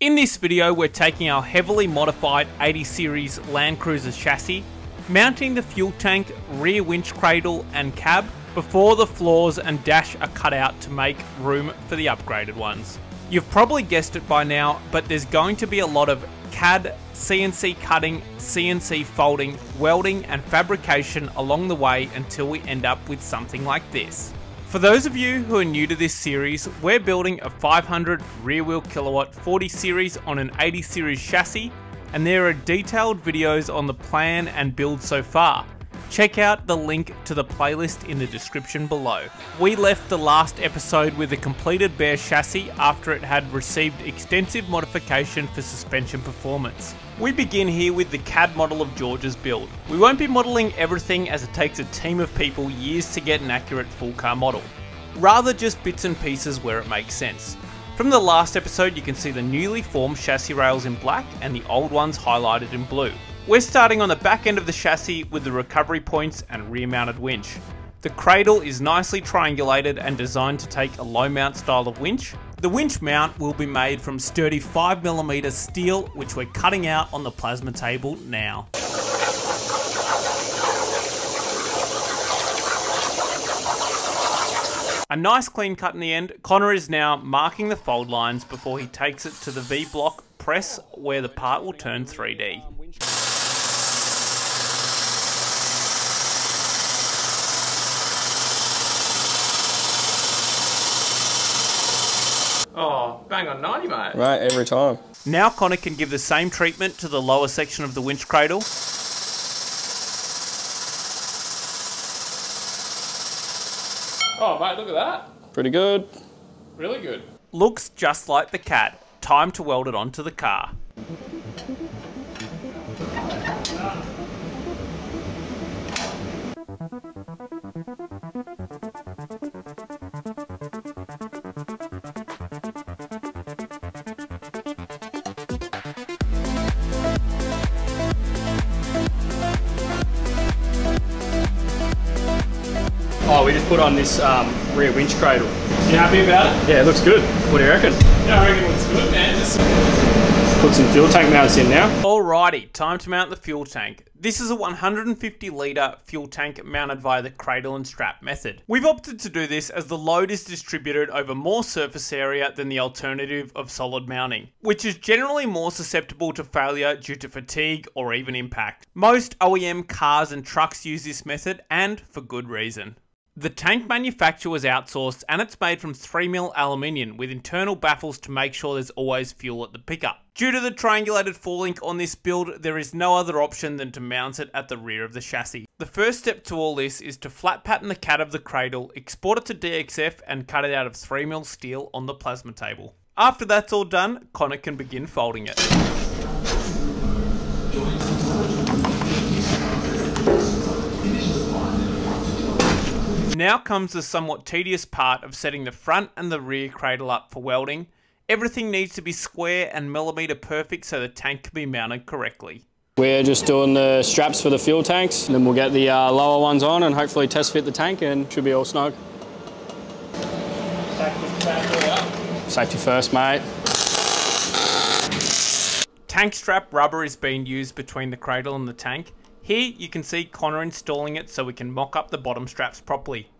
In this video we're taking our heavily modified 80 series Land Cruiser chassis, mounting the fuel tank, rear winch cradle and cab before the floors and dash are cut out to make room for the upgraded ones. You've probably guessed it by now, but there's going to be a lot of CAD, CNC cutting, CNC folding, welding and fabrication along the way until we end up with something like this. For those of you who are new to this series, we're building a 500 rear wheel kilowatt 40 series on an 80 series chassis and there are detailed videos on the plan and build so far check out the link to the playlist in the description below. We left the last episode with a completed bare chassis after it had received extensive modification for suspension performance. We begin here with the CAD model of George's build. We won't be modelling everything as it takes a team of people years to get an accurate full car model. Rather just bits and pieces where it makes sense. From the last episode you can see the newly formed chassis rails in black and the old ones highlighted in blue. We're starting on the back end of the chassis with the recovery points and rear mounted winch. The cradle is nicely triangulated and designed to take a low mount style of winch. The winch mount will be made from sturdy 5mm steel which we're cutting out on the plasma table now. A nice clean cut in the end, Connor is now marking the fold lines before he takes it to the V-block press where the part will turn 3D. Oh, bang on 90, mate. Right, every time. Now Connor can give the same treatment to the lower section of the winch cradle. Oh, mate, look at that. Pretty good. Really good. Looks just like the CAD. Time to weld it onto the car. Oh, we just put on this um, rear winch cradle. You happy about it? Yeah, it looks good. What do you reckon? Yeah, I reckon it looks good, man. Put some fuel tank mounts in now. Alrighty, time to mount the fuel tank. This is a 150 litre fuel tank mounted via the cradle and strap method. We've opted to do this as the load is distributed over more surface area than the alternative of solid mounting, which is generally more susceptible to failure due to fatigue or even impact. Most OEM cars and trucks use this method and for good reason. The tank manufacture was outsourced and it's made from 3mm aluminium with internal baffles to make sure there's always fuel at the pickup. Due to the triangulated full link on this build, there is no other option than to mount it at the rear of the chassis. The first step to all this is to flat pattern the CAD of the cradle, export it to DXF and cut it out of 3mm steel on the plasma table. After that's all done, Connor can begin folding it. Now comes the somewhat tedious part of setting the front and the rear cradle up for welding. Everything needs to be square and millimeter perfect so the tank can be mounted correctly. We're just doing the straps for the fuel tanks, and then we'll get the uh, lower ones on and hopefully test fit the tank and should be all snug. Safety first, mate. Tank strap rubber is being used between the cradle and the tank. Here you can see Connor installing it so we can mock up the bottom straps properly.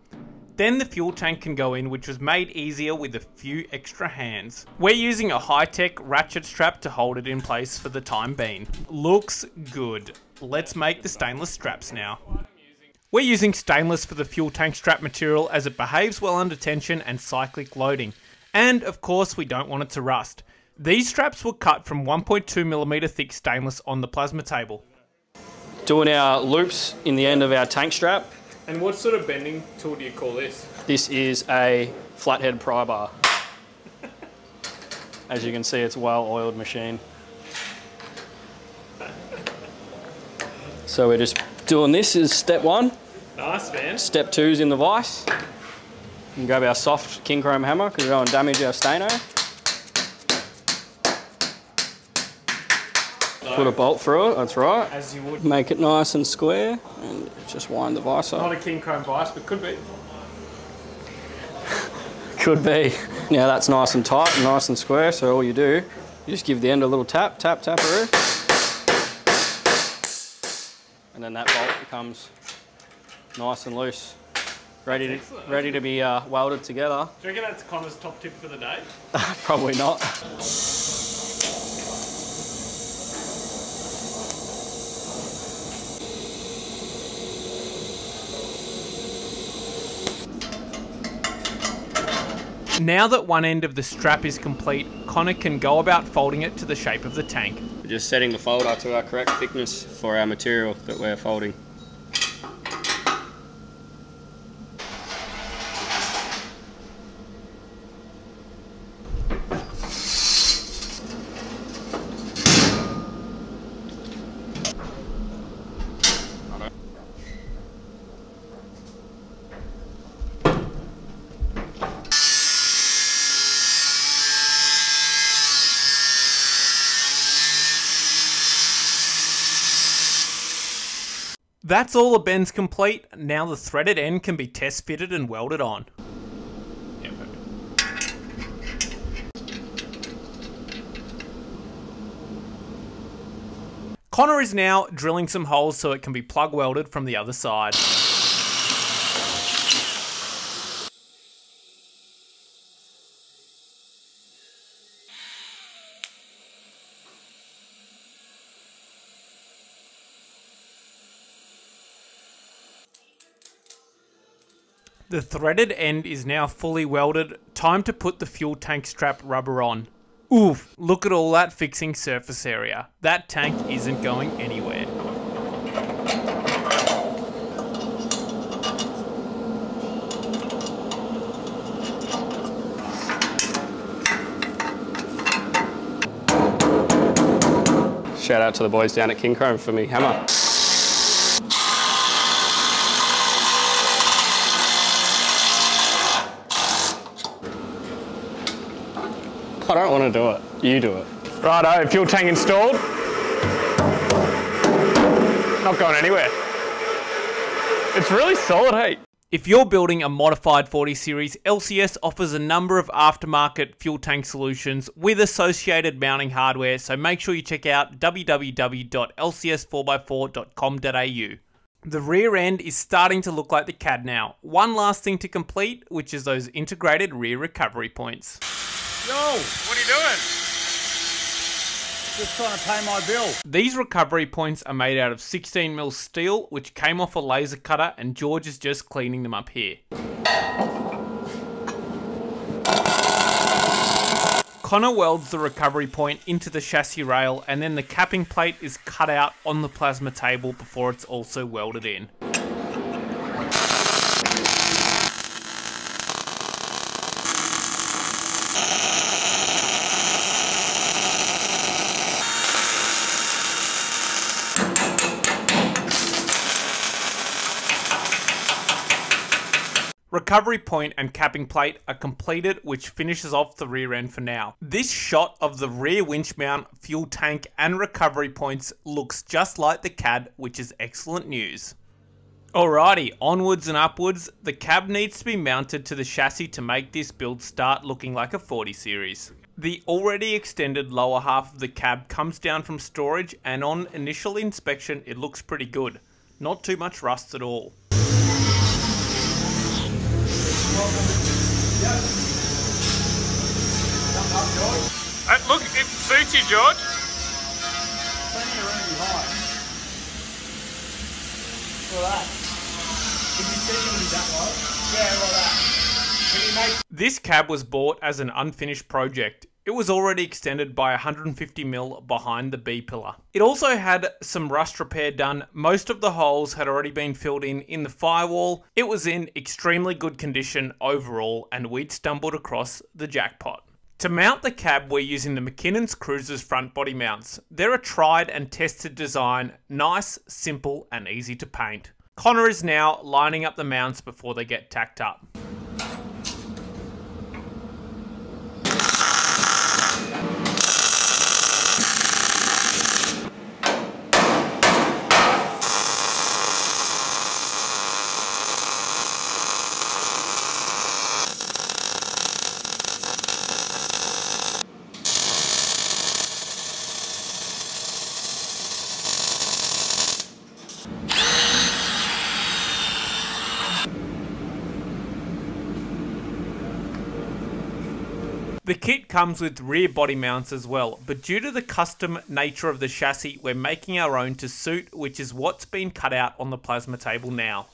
Then the fuel tank can go in which was made easier with a few extra hands. We're using a high-tech ratchet strap to hold it in place for the time being. Looks good. Let's make the stainless straps now. We're using stainless for the fuel tank strap material as it behaves well under tension and cyclic loading. And of course we don't want it to rust. These straps were cut from 1.2mm thick stainless on the plasma table doing our loops in the end of our tank strap. And what sort of bending tool do you call this? This is a flathead pry bar. As you can see, it's a well-oiled machine. So we're just doing this is step one. Nice, man. Step two is in the vise. And grab our soft Kincrome hammer because we don't want to damage our stainer. Put a bolt through it, that's right. As you would. Make it nice and square and just wind the vise up. Not a Kincrome vise, but could be. could be. Now that's nice and tight and nice and square, so all you do You just give the end a little tap, tap, taparoo. And then that bolt becomes nice and loose. Ready to, ready to be uh, welded together. Do you reckon that's Connor's top tip for the day? Probably not. Now that one end of the strap is complete, Connor can go about folding it to the shape of the tank. We're just setting the folder to our correct thickness for our material that we're folding. That's all the bends complete. Now the threaded end can be test fitted and welded on. Yeah. Connor is now drilling some holes so it can be plug welded from the other side. The threaded end is now fully welded. Time to put the fuel tank strap rubber on. Oof, look at all that fixing surface area. That tank isn't going anywhere. Shout out to the boys down at Kincrome for me hammer. I don't want to do it. You do it. Righto, fuel tank installed. Not going anywhere. It's really solid, hey? If you're building a modified 40 series, LCS offers a number of aftermarket fuel tank solutions with associated mounting hardware, so make sure you check out www.lcs4x4.com.au. The rear end is starting to look like the CAD now. One last thing to complete, which is those integrated rear recovery points. Yo, what are you doing? Just trying to pay my bill. These recovery points are made out of 16mm steel, which came off a laser cutter, and George is just cleaning them up here. Connor welds the recovery point into the chassis rail, and then the capping plate is cut out on the plasma table before it's also welded in. Recovery point and capping plate are completed, which finishes off the rear end for now. This shot of the rear winch mount, fuel tank, and recovery points looks just like the CAD, which is excellent news. Alrighty, onwards and upwards, the cab needs to be mounted to the chassis to make this build start looking like a 40 series. The already extended lower half of the cab comes down from storage and on initial inspection it looks pretty good. Not too much rust at all. Uh, look, it suits you, George. Plenty of room behind. Look at that. Did you see was that low? Yeah, like that. This cab was bought as an unfinished project. It was already extended by 150mm behind the B pillar. It also had some rust repair done. Most of the holes had already been filled in in the firewall. It was in extremely good condition overall and we'd stumbled across the jackpot. To mount the cab, we're using the McKinnon's Cruisers front body mounts. They're a tried and tested design, nice, simple, and easy to paint. Connor is now lining up the mounts before they get tacked up. Comes with rear body mounts as well, but due to the custom nature of the chassis, we're making our own to suit, which is what's been cut out on the plasma table now.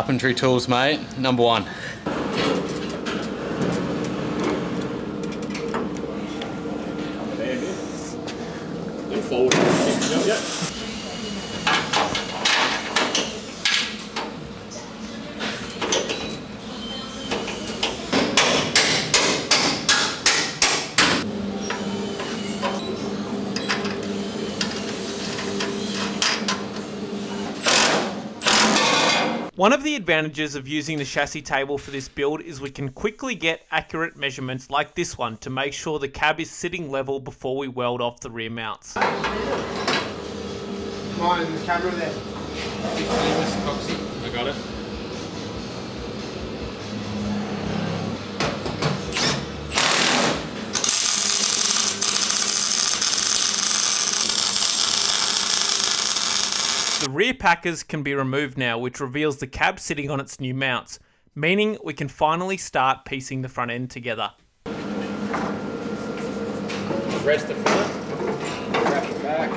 Carpentry tools, mate. Number one. One of the advantages of using the chassis table for this build is we can quickly get accurate measurements like this one to make sure the cab is sitting level before we weld off the rear mounts. Mine, the camera there. I got it. The rear packers can be removed now, which reveals the cab sitting on its new mounts, meaning we can finally start piecing the front end together. Rest the front. Wrap it back.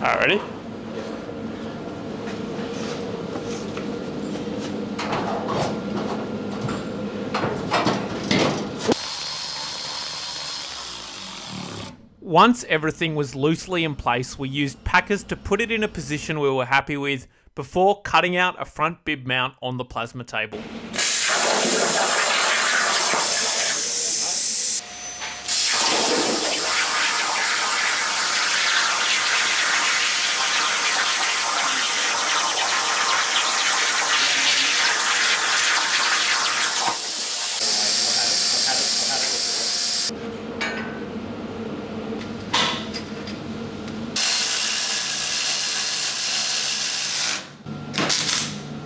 Alrighty. Once everything was loosely in place, we used packers to put it in a position we were happy with before cutting out a front bib mount on the plasma table.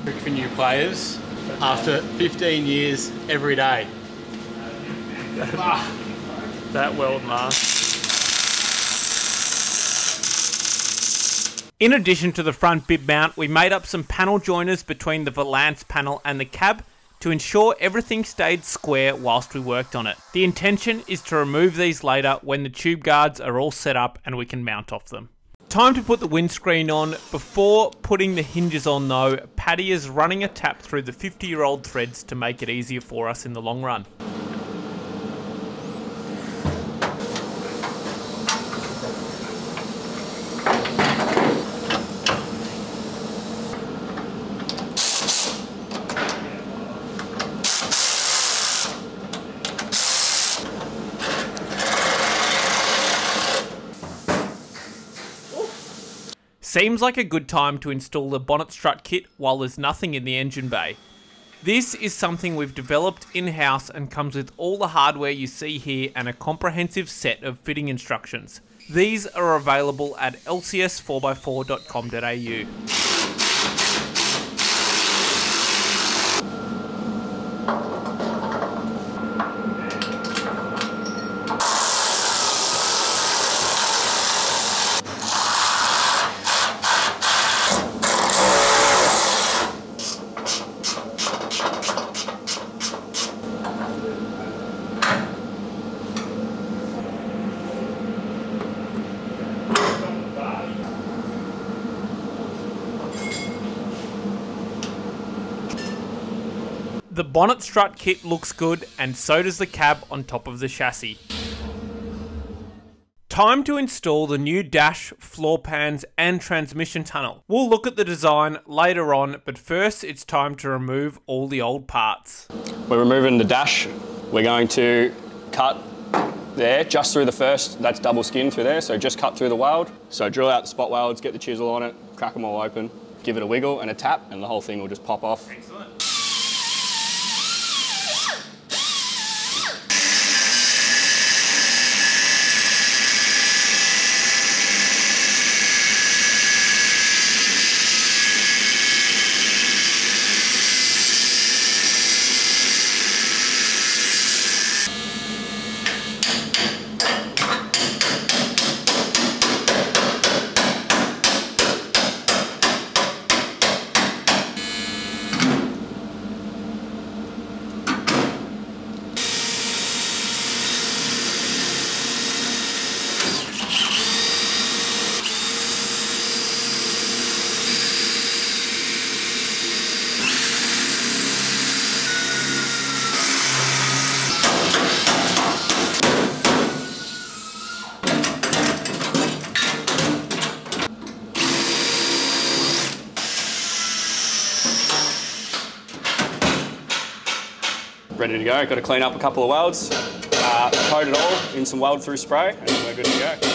Trick for new players. After 15 years, every day. That weld mask. In addition to the front bib mount, we made up some panel joiners between the Valance panel and the cab to ensure everything stayed square whilst we worked on it. The intention is to remove these later when the tube guards are all set up and we can mount off them. Time to put the windscreen on. Before putting the hinges on though, Paddy is running a tap through the 50 year old threads to make it easier for us in the long run. Seems like a good time to install the bonnet strut kit while there's nothing in the engine bay. This is something we've developed in-house and comes with all the hardware you see here and a comprehensive set of fitting instructions. These are available at lcs4x4.com.au. The bonnet strut kit looks good and so does the cab on top of the chassis. Time to install the new dash, floor pans and transmission tunnel. We'll look at the design later on, but first it's time to remove all the old parts. We're removing the dash. We're going to cut there, just through the first, that's double skin through there, so just cut through the weld. So drill out the spot welds, get the chisel on it, crack them all open, give it a wiggle and a tap, and the whole thing will just pop off. Excellent. Ready to go. Got to clean up a couple of welds, uh, coat it all in some weld through spray, and we're good to go.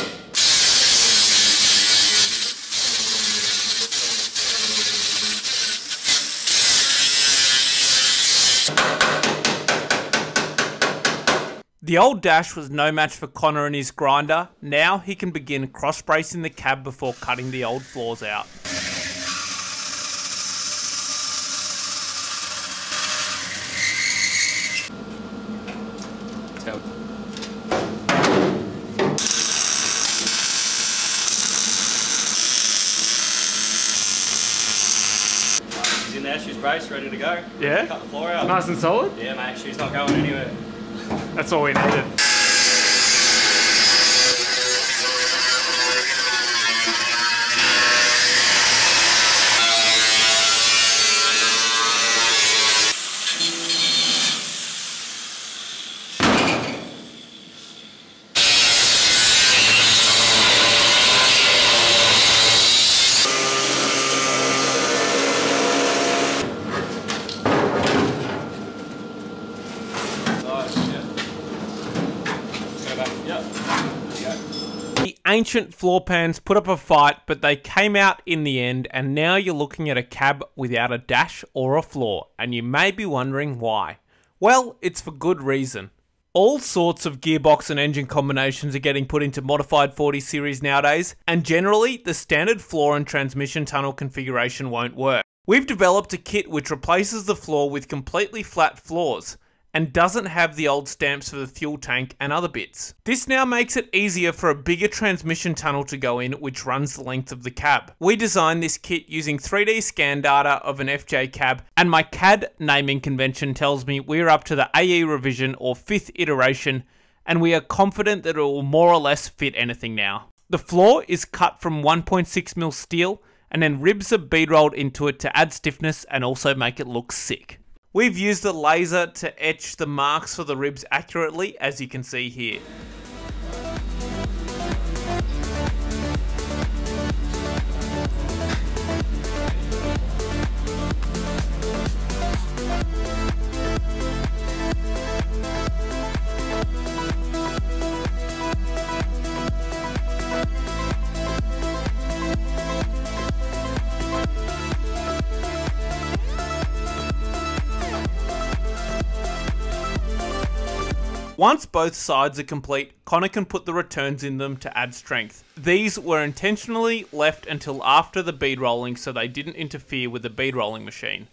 The old dash was no match for Connor and his grinder. Now he can begin cross bracing the cab before cutting the old floors out. Let's go. She's in there, she's braced, ready to go. Yeah? Cut the floor out. Nice and solid? Yeah, mate, she's not going anywhere. That's all we needed. Ancient floor pans put up a fight, but they came out in the end, and now you're looking at a cab without a dash or a floor, and you may be wondering why. Well, it's for good reason. All sorts of gearbox and engine combinations are getting put into modified 40 series nowadays, and generally, the standard floor and transmission tunnel configuration won't work. We've developed a kit which replaces the floor with completely flat floors and doesn't have the old stamps for the fuel tank and other bits. This now makes it easier for a bigger transmission tunnel to go in which runs the length of the cab. We designed this kit using 3D scan data of an FJ cab and my CAD naming convention tells me we're up to the AE revision or 5th iteration and we are confident that it will more or less fit anything now. The floor is cut from 1.6mm steel and then ribs are bead rolled into it to add stiffness and also make it look sick. We've used the laser to etch the marks for the ribs accurately, as you can see here. Once both sides are complete, Connor can put the returns in them to add strength. These were intentionally left until after the bead rolling so they didn't interfere with the bead rolling machine.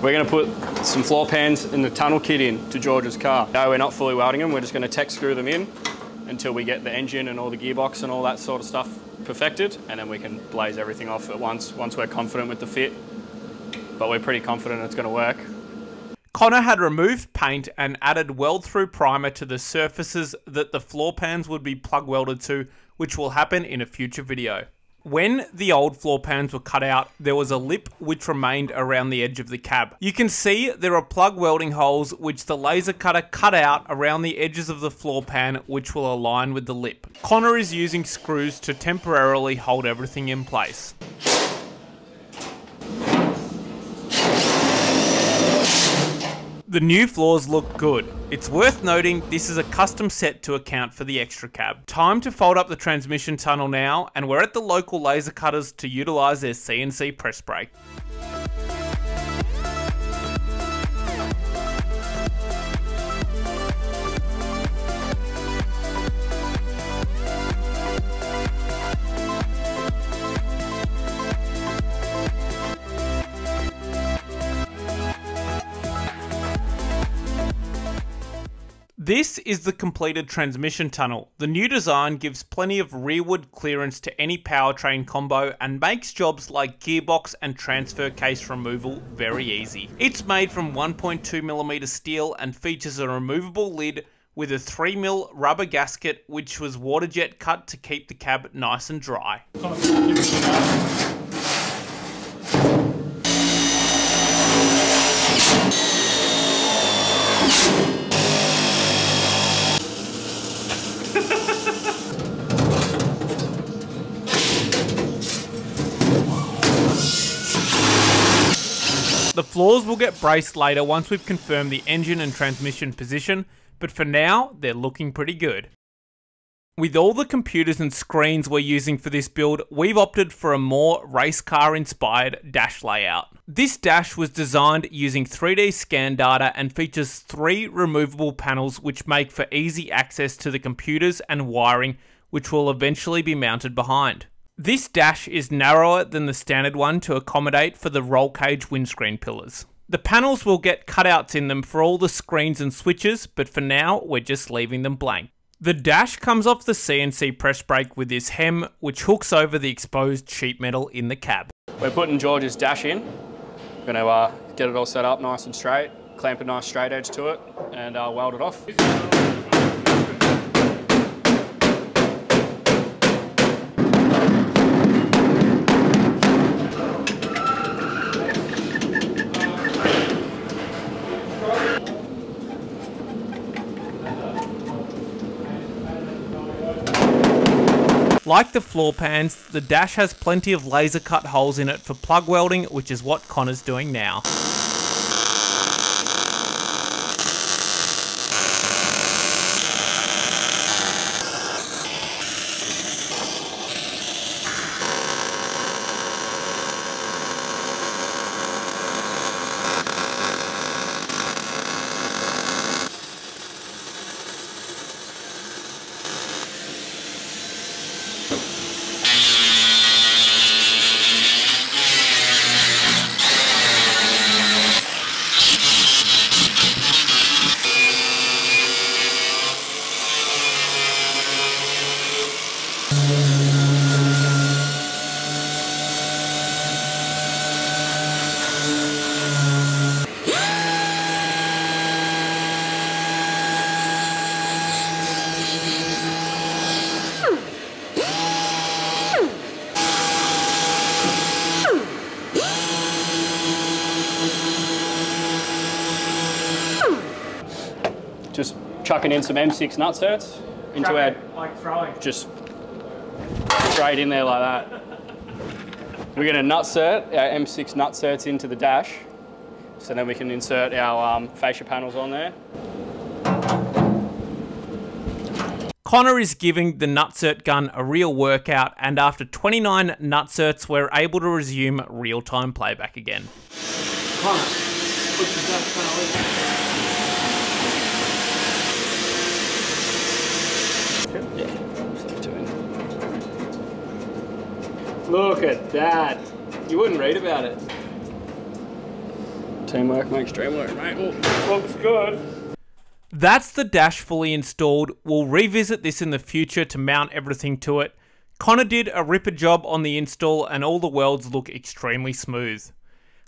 We're going to put some floor pans in the tunnel kit in to George's car. No, we're not fully welding them. We're just going to tech screw them in until we get the engine and all the gearbox and all that sort of stuff perfected, and then we can blaze everything off at once once we're confident with the fit. But we're pretty confident it's going to work. Connor had removed paint and added weld through primer to the surfaces that the floor pans would be plug welded to, which will happen in a future video. When the old floor pans were cut out, there was a lip which remained around the edge of the cab. You can see there are plug welding holes which the laser cutter cut out around the edges of the floor pan which will align with the lip. Connor is using screws to temporarily hold everything in place. The new floors look good. It's worth noting this is a custom set to account for the extra cab. Time to fold up the transmission tunnel now, and we're at the local laser cutters to utilise their CNC press brake. This is the completed transmission tunnel. The new design gives plenty of rearward clearance to any powertrain combo and makes jobs like gearbox and transfer case removal very easy. It's made from 1.2mm steel and features a removable lid with a 3mm rubber gasket which was water jet cut to keep the cab nice and dry. Floors will get braced later once we've confirmed the engine and transmission position, but for now, they're looking pretty good. With all the computers and screens we're using for this build, we've opted for a more race car inspired dash layout. This dash was designed using 3D scan data and features three removable panels which make for easy access to the computers and wiring which will eventually be mounted behind. This dash is narrower than the standard one to accommodate for the roll cage windscreen pillars. The panels will get cutouts in them for all the screens and switches, but for now we're just leaving them blank. The dash comes off the CNC press brake with this hem which hooks over the exposed sheet metal in the cab. We're putting George's dash in. We're going to uh, get it all set up nice and straight, clamp a nice straight edge to it and uh, weld it off. Like the floor pans, the dash has plenty of laser cut holes in it for plug welding, which is what Connor's doing now. Just chucking in some M6 nutserts into our, like throwing. just straight in there like that. We're going to nutsert our M6 nutserts into the dash, so then we can insert our um, fascia panels on there. Connor is giving the nutsert gun a real workout, and after 29 nutserts, we're able to resume real time playback again. Look at that. You wouldn't read about it. Teamwork makes dream work, mate. Looks good. That's the dash fully installed. We'll revisit this in the future to mount everything to it. Connor did a ripper job on the install and all the welds look extremely smooth.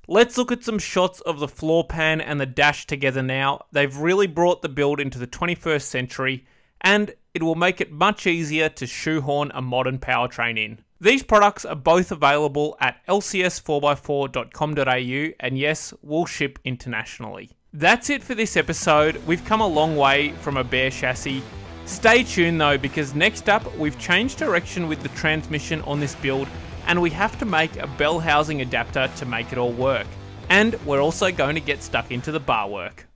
Let's look at some shots of the floor pan and the dash together now. They've really brought the build into the 21st century and it will make it much easier to shoehorn a modern powertrain in. These products are both available at lcs4x4.com.au and yes, will ship internationally. That's it for this episode. We've come a long way from a bare chassis. Stay tuned though, because next up, we've changed direction with the transmission on this build and we have to make a bell housing adapter to make it all work. And we're also going to get stuck into the bar work.